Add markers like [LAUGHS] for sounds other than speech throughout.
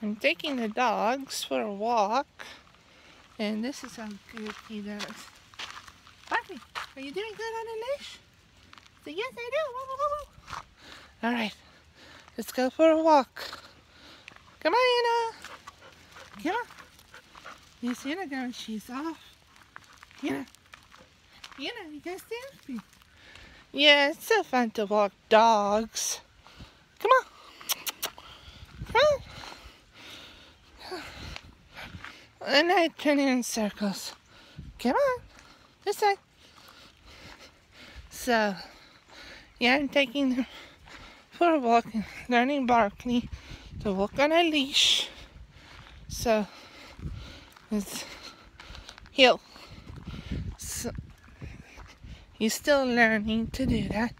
I'm taking the dogs for a walk. And this is how good he does. Buffy, are you doing good on the leash? So yes, I do. [LAUGHS] All right, let's go for a walk. Come on, Hannah. Come on. See Hannah going, she's off. Hannah. Hannah, you guys stand Yeah, it's so fun to walk dogs. Come on. And I turn in circles. Come on, this side. So, yeah, I'm taking them for a walk and learning Barkley to walk on a leash. So, it's he'll. So, he's still learning to do that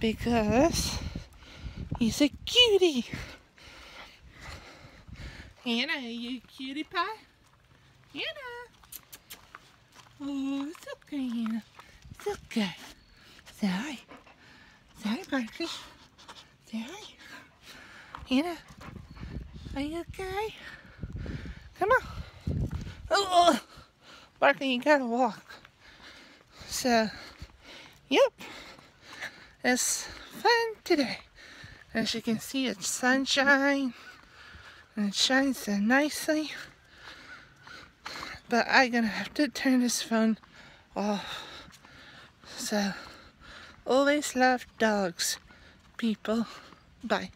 because he's a cutie. Hannah, are you cutie pie? Hannah! Oh, it's okay, Hannah. It's okay. Sorry. Sorry, Barkley. Sorry. Hannah, are you okay? Come on. Oh, Barkley, you gotta walk. So, yep. It's fun today. As you can see, it's sunshine. And it shines so nicely. But I'm gonna have to turn this phone off. So, always love dogs, people. Bye.